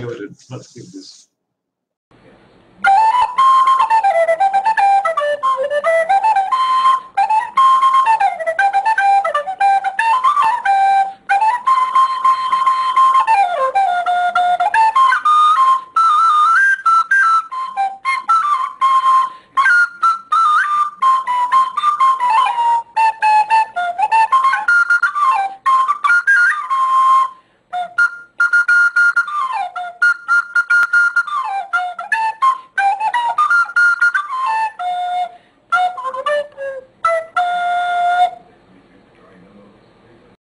covered. Let's give this